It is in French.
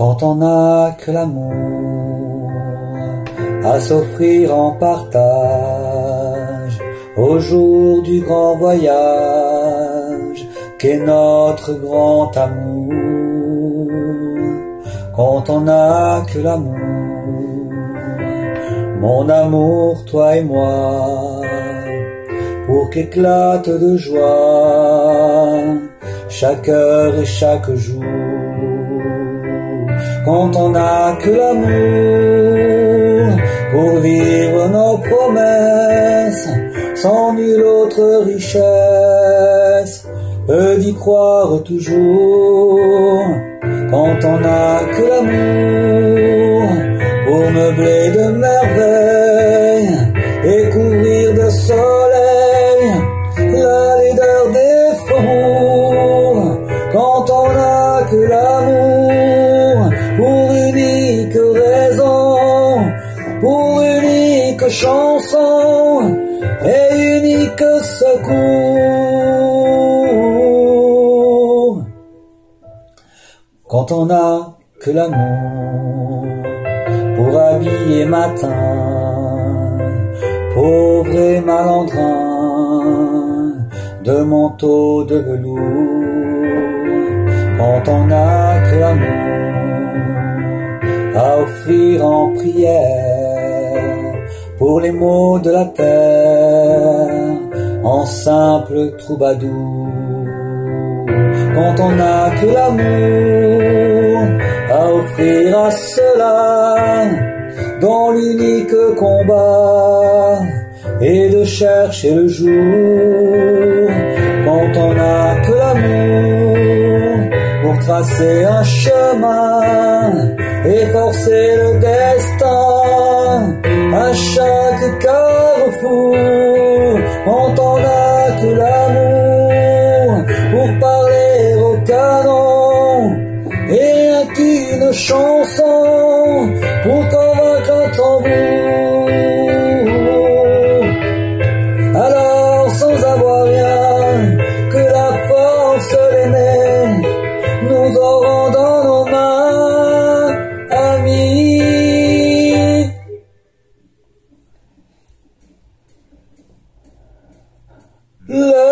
quand on n'a que l'amour à s'offrir en partage au jour du grand voyage qu'est notre grand amour, quand on n'a que l'amour, mon amour, toi et moi, pour qu'éclate de joie chaque heure et chaque jour quand on n'a que l'amour pour vivre nos promesses, sans nulle autre richesse que d'y croire toujours, quand on n'a que l'amour chanson et unique secours. Quand on n'a que l'amour pour habiller matin, pauvre et malandrin de manteau de velours, quand on n'a que l'amour à offrir en prière les mots de la terre en simple troubadour. Quand on n'a que l'amour à offrir à cela dans l'unique combat et de chercher le jour. Quand on n'a que l'amour pour tracer un chemin et forcer le destin à chaque carrefour. On n'a que l'amour pour parler au canon et rien qu'une chanson pour convaincre un tambour. Alors sans avoir rien que la force d'aimer, nous aurons dans Le